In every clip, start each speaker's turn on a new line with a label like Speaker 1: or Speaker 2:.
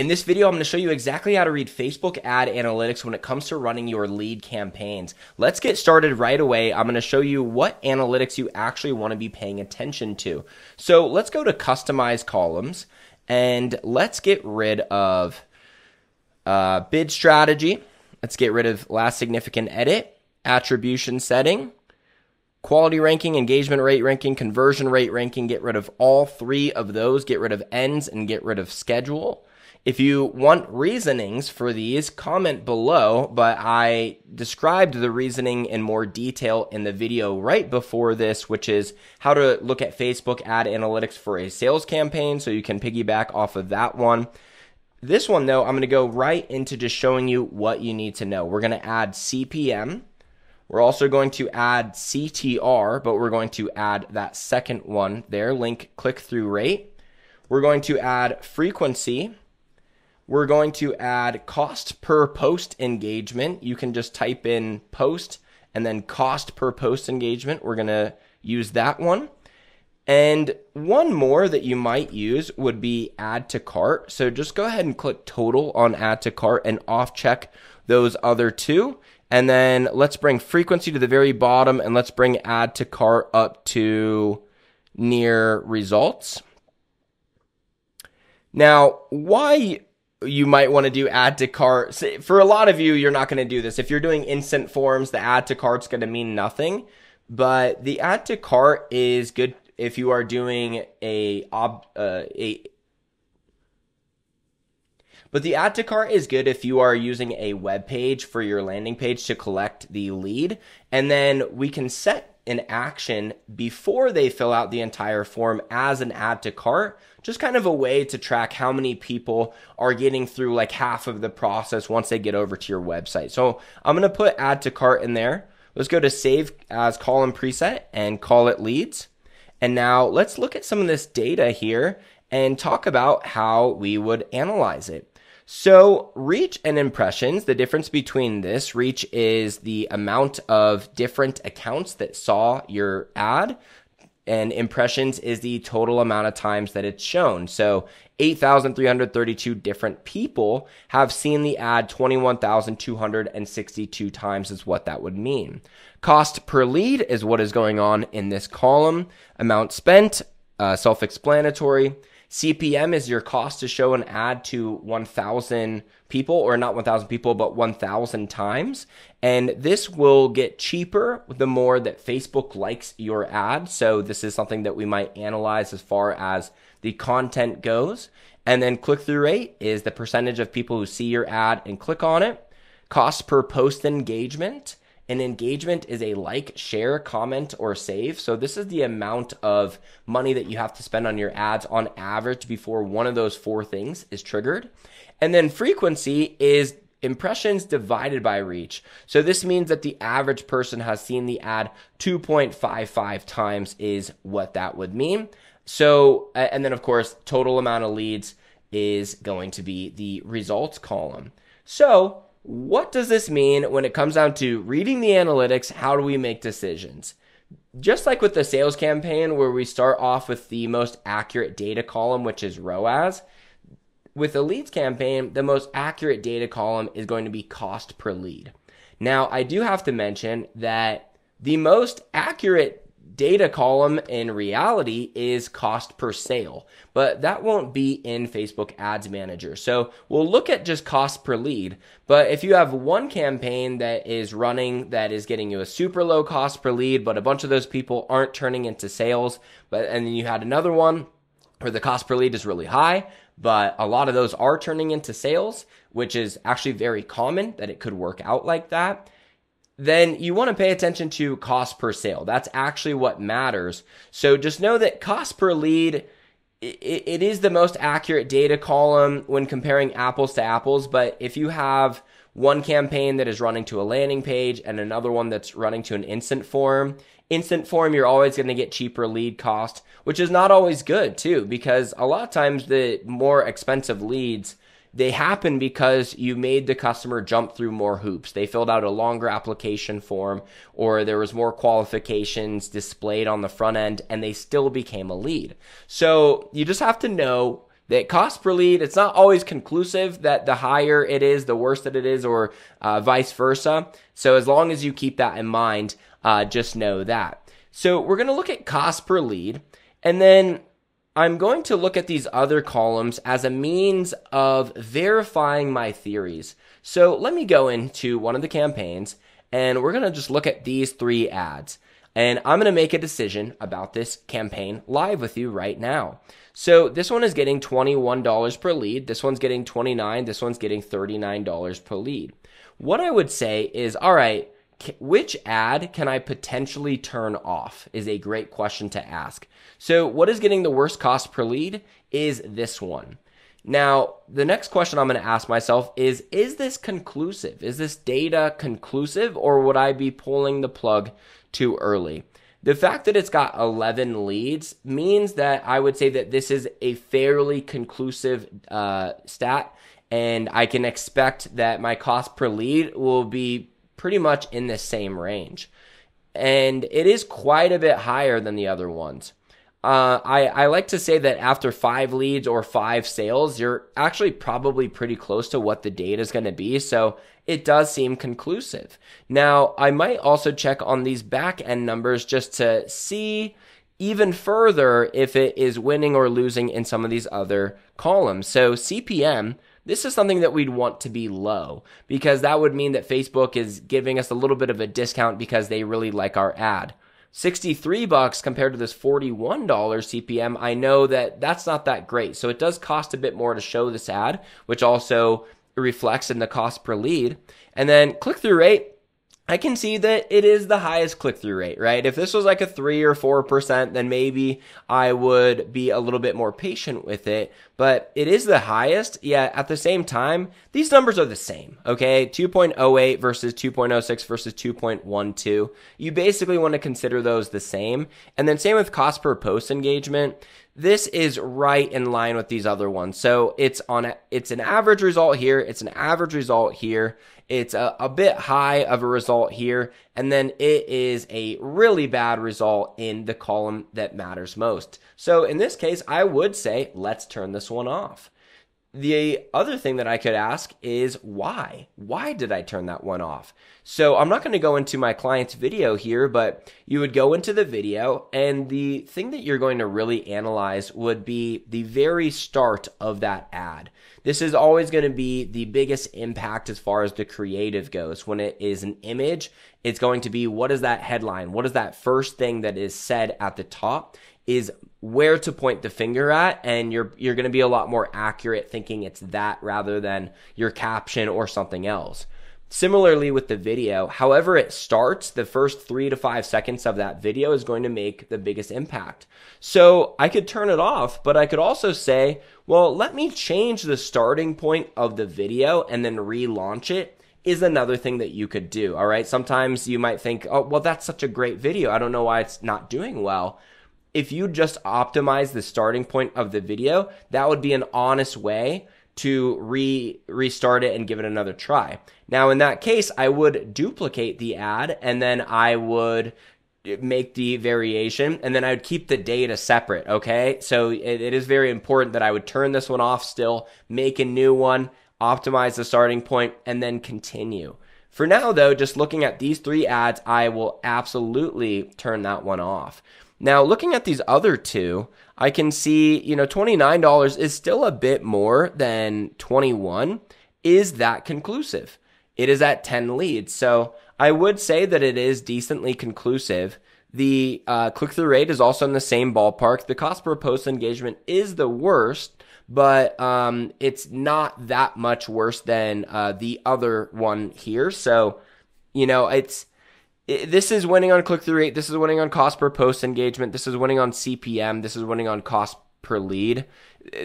Speaker 1: In this video, I'm going to show you exactly how to read Facebook ad analytics when it comes to running your lead campaigns. Let's get started right away. I'm going to show you what analytics you actually want to be paying attention to. So let's go to customize columns and let's get rid of uh, bid strategy. Let's get rid of last significant edit, attribution setting, quality ranking, engagement rate ranking, conversion rate ranking. Get rid of all three of those. Get rid of ends and get rid of schedule. If you want reasonings for these, comment below, but I described the reasoning in more detail in the video right before this, which is how to look at Facebook ad analytics for a sales campaign. So you can piggyback off of that one. This one, though, I'm going to go right into just showing you what you need to know. We're going to add CPM. We're also going to add CTR, but we're going to add that second one there, link click through rate. We're going to add frequency we're going to add cost per post engagement. You can just type in post and then cost per post engagement. We're going to use that one. And one more that you might use would be add to cart. So just go ahead and click total on add to cart and off check those other two. And then let's bring frequency to the very bottom and let's bring add to cart up to near results. Now, why you might want to do add to cart. For a lot of you, you're not going to do this. If you're doing instant forms, the add to cart's going to mean nothing. But the add to cart is good if you are doing a ob, uh, a but the add to cart is good if you are using a web page for your landing page to collect the lead. And then we can set an action before they fill out the entire form as an add to cart just kind of a way to track how many people are getting through like half of the process once they get over to your website. So I'm going to put add to cart in there. Let's go to save as column preset and call it leads. And now let's look at some of this data here and talk about how we would analyze it. So, reach and impressions, the difference between this, reach is the amount of different accounts that saw your ad and impressions is the total amount of times that it's shown. So 8,332 different people have seen the ad 21,262 times is what that would mean. Cost per lead is what is going on in this column. Amount spent, uh, self-explanatory. CPM is your cost to show an ad to 1,000 people, or not 1,000 people, but 1,000 times. And this will get cheaper the more that Facebook likes your ad. So, this is something that we might analyze as far as the content goes. And then click through rate is the percentage of people who see your ad and click on it. Cost per post engagement an engagement is a like, share, comment, or save. So this is the amount of money that you have to spend on your ads on average before one of those four things is triggered. And then frequency is impressions divided by reach. So this means that the average person has seen the ad 2.55 times is what that would mean. So, and then of course, total amount of leads is going to be the results column. So what does this mean when it comes down to reading the analytics? How do we make decisions? Just like with the sales campaign, where we start off with the most accurate data column, which is ROAS, with the leads campaign, the most accurate data column is going to be cost per lead. Now, I do have to mention that the most accurate data column in reality is cost per sale, but that won't be in Facebook Ads Manager. So we'll look at just cost per lead. But if you have one campaign that is running that is getting you a super low cost per lead, but a bunch of those people aren't turning into sales, but and then you had another one where the cost per lead is really high, but a lot of those are turning into sales, which is actually very common that it could work out like that then you want to pay attention to cost per sale. That's actually what matters. So just know that cost per lead it is the most accurate data column when comparing apples to apples, but if you have one campaign that is running to a landing page and another one that's running to an instant form, instant form you're always going to get cheaper lead cost, which is not always good too because a lot of times the more expensive leads they happen because you made the customer jump through more hoops. They filled out a longer application form or there was more qualifications displayed on the front end and they still became a lead. So you just have to know that cost per lead, it's not always conclusive that the higher it is, the worse that it is, or uh, vice versa. So as long as you keep that in mind, uh, just know that. So we're going to look at cost per lead, and then I'm going to look at these other columns as a means of verifying my theories. So let me go into one of the campaigns, and we're going to just look at these three ads. And I'm going to make a decision about this campaign live with you right now. So this one is getting $21 per lead. This one's getting 29. This one's getting $39 per lead. What I would say is, all right, which ad can I potentially turn off is a great question to ask. So what is getting the worst cost per lead is this one. Now, the next question I'm going to ask myself is Is this conclusive? Is this data conclusive, or would I be pulling the plug too early? The fact that it's got 11 leads means that I would say that this is a fairly conclusive uh, stat, and I can expect that my cost per lead will be pretty much in the same range. And it is quite a bit higher than the other ones. Uh, I, I like to say that after five leads or five sales, you're actually probably pretty close to what the data is going to be. So it does seem conclusive. Now, I might also check on these back end numbers just to see even further if it is winning or losing in some of these other columns. So CPM, this is something that we'd want to be low because that would mean that Facebook is giving us a little bit of a discount because they really like our ad. 63 bucks compared to this $41 CPM, I know that that's not that great. So it does cost a bit more to show this ad, which also reflects in the cost per lead. And then click through rate, I can see that it is the highest click through rate, right? If this was like a 3 or 4%, then maybe I would be a little bit more patient with it. But it is the highest. Yeah, at the same time, these numbers are the same, okay? 2.08 versus 2.06 versus 2.12. You basically want to consider those the same. And then same with cost per post engagement this is right in line with these other ones. So it's on a, it's an average result here, it's an average result here, it's a, a bit high of a result here, and then it is a really bad result in the column that matters most. So in this case, I would say let's turn this one off. The other thing that I could ask is why? Why did I turn that one off? So I'm not going to go into my client's video here, but you would go into the video and the thing that you're going to really analyze would be the very start of that ad. This is always going to be the biggest impact as far as the creative goes. When it is an image, it's going to be what is that headline? What is that first thing that is said at the top? Is where to point the finger at and you're you're going to be a lot more accurate thinking it's that rather than your caption or something else. Similarly with the video, however it starts, the first 3 to 5 seconds of that video is going to make the biggest impact. So, I could turn it off, but I could also say, well, let me change the starting point of the video and then relaunch it is another thing that you could do. All right. Sometimes you might think, oh, well, that's such a great video. I don't know why it's not doing well if you just optimize the starting point of the video, that would be an honest way to re restart it and give it another try. Now in that case, I would duplicate the ad and then I would make the variation and then I would keep the data separate, okay? So it, it is very important that I would turn this one off still, make a new one, optimize the starting point and then continue. For now though, just looking at these three ads, I will absolutely turn that one off. Now, looking at these other two, I can see, you know, $29 is still a bit more than 21. Is that conclusive? It is at 10 leads. So I would say that it is decently conclusive. The uh, click through rate is also in the same ballpark. The cost per post engagement is the worst, but um, it's not that much worse than uh, the other one here. So, you know, it's this is winning on click through rate. This is winning on cost per post engagement. This is winning on CPM. This is winning on cost per lead.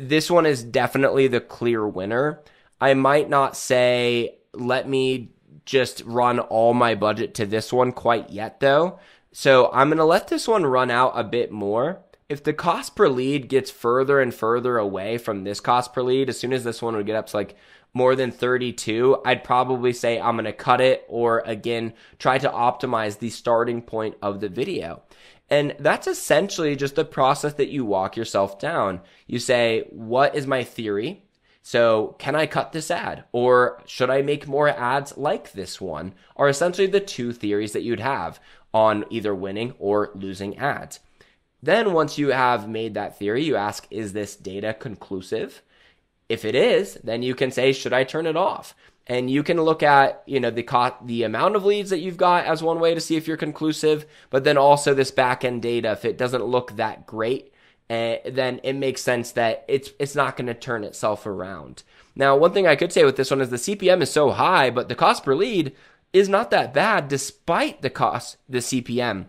Speaker 1: This one is definitely the clear winner. I might not say, let me just run all my budget to this one quite yet, though. So I'm going to let this one run out a bit more. If the cost per lead gets further and further away from this cost per lead, as soon as this one would get up to like more than 32, I'd probably say I'm going to cut it or again, try to optimize the starting point of the video. And that's essentially just the process that you walk yourself down. You say, what is my theory? So can I cut this ad or should I make more ads like this one are essentially the two theories that you'd have on either winning or losing ads. Then once you have made that theory, you ask, is this data conclusive? If it is, then you can say, should I turn it off? And you can look at, you know, the co- the amount of leads that you've got as one way to see if you're conclusive, but then also this back end data. If it doesn't look that great, uh, then it makes sense that it's it's not going to turn itself around. Now, one thing I could say with this one is the CPM is so high, but the cost per lead is not that bad despite the cost, the CPM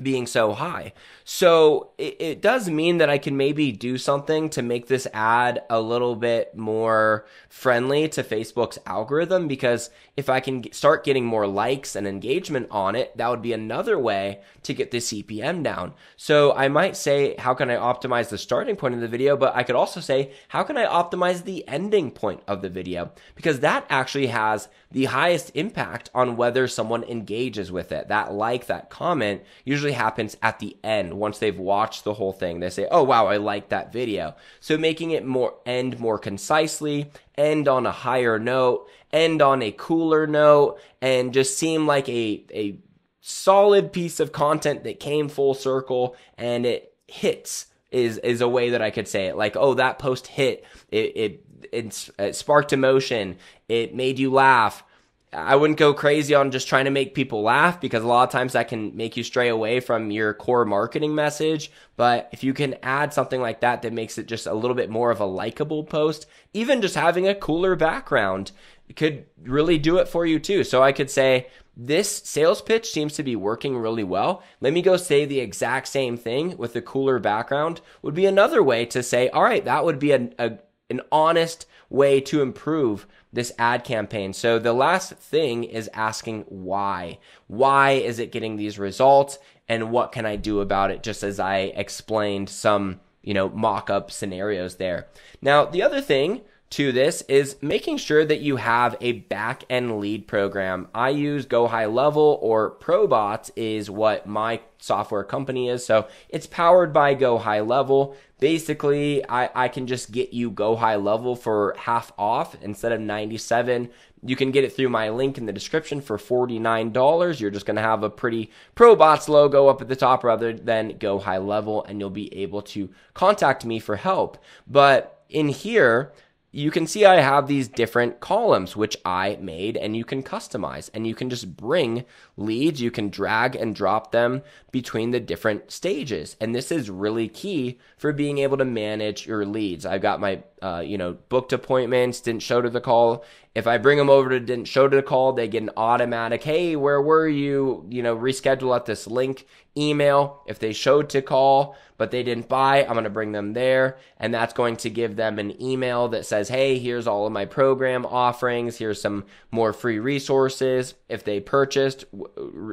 Speaker 1: being so high. So it, it, does mean that I can maybe do something to make this ad a little bit more friendly to Facebook's algorithm because if I can start getting more likes and engagement on it, that would be another way to get the CPM down. So I might say, how can I optimize the starting point of the video? But I could also say, how can I optimize the ending point of the video? Because that actually has the highest impact on whether someone engages with it. That like, that comment usually happens at the end once they've watched the whole thing. They say, "Oh wow, I like that video." So making it more end more concisely, end on a higher note, end on a cooler note, and just seem like a a solid piece of content that came full circle and it hits is is a way that I could say it. Like, oh, that post hit. It it it, it sparked emotion. It made you laugh I wouldn't go crazy on just trying to make people laugh because a lot of times that can make you stray away from your core marketing message. But if you can add something like that that makes it just a little bit more of a likable post, even just having a cooler background could really do it for you too. So I could say, this sales pitch seems to be working really well. Let me go say the exact same thing with a cooler background would be another way to say, all right, that would be a, a an honest way to improve this ad campaign. So the last thing is asking why. Why is it getting these results and what can I do about it just as I explained some, you know, mock-up scenarios there. Now, the other thing to this is making sure that you have a back end lead program. I use Go High Level or ProBots is what my software company is. So it's powered by Go High Level. Basically, I, I can just get you Go High Level for half off instead of 97. You can get it through my link in the description for $49. You're just going to have a pretty ProBots logo up at the top rather than Go High Level and you'll be able to contact me for help. But in here, you can see I have these different columns which I made and you can customize and you can just bring leads. You can drag and drop them between the different stages. And this is really key for being able to manage your leads. I've got my, uh, you know, booked appointments, didn't show to the call. If I bring them over to didn't show to the call, they get an automatic, hey, where were you? You know, reschedule at this link email. If they showed to call, but they didn't buy, I'm going to bring them there. And that's going to give them an email that says, hey, here's all of my program offerings. Here's some more free resources. If they purchased,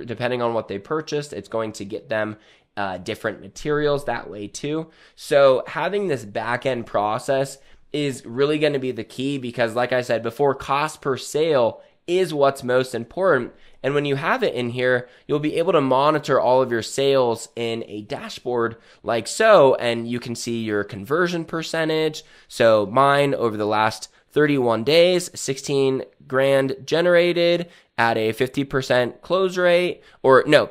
Speaker 1: depending on what they purchased, it's going to get them uh, different materials that way too. So having this back end process is really going to be the key because, like I said before, cost per sale is what's most important. And when you have it in here, you'll be able to monitor all of your sales in a dashboard like so, and you can see your conversion percentage. So mine over the last 31 days, 16 grand generated at a 50% close rate, or no,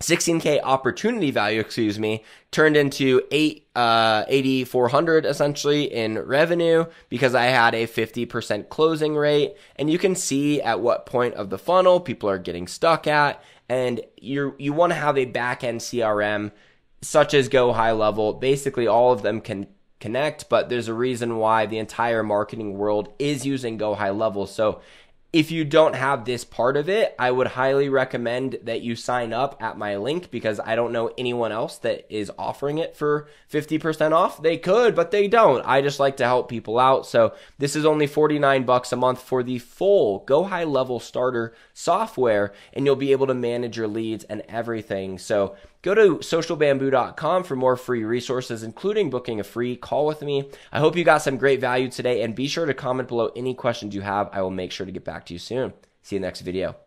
Speaker 1: 16k opportunity value, excuse me, turned into eight uh 8400 essentially in revenue because I had a 50% closing rate and you can see at what point of the funnel people are getting stuck at and you you want to have a back end CRM such as Go High Level. Basically all of them can connect, but there's a reason why the entire marketing world is using Go High Level. So if you don't have this part of it, I would highly recommend that you sign up at my link because I don't know anyone else that is offering it for 50% off. They could, but they don't. I just like to help people out. So this is only 49 bucks a month for the full Go High Level Starter software and you'll be able to manage your leads and everything. So Go to socialbamboo.com for more free resources, including booking a free call with me. I hope you got some great value today, and be sure to comment below any questions you have. I will make sure to get back to you soon. See you next video.